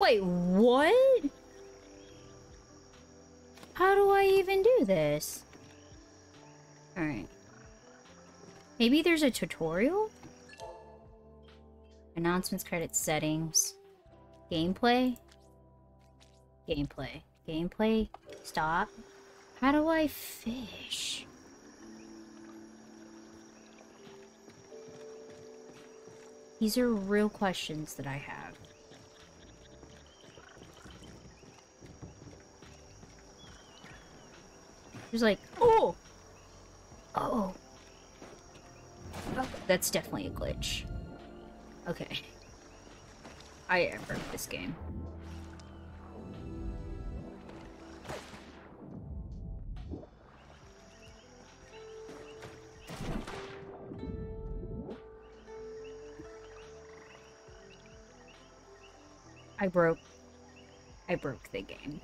Wait, what? How do I even do this? Alright. Maybe there's a tutorial? Announcements, credits, settings. Gameplay? Gameplay. Gameplay? Stop. How do I fish? These are real questions that I have. There's like, oh! Oh. oh. That's definitely a glitch. Okay. I broke this game. I broke... I broke the game.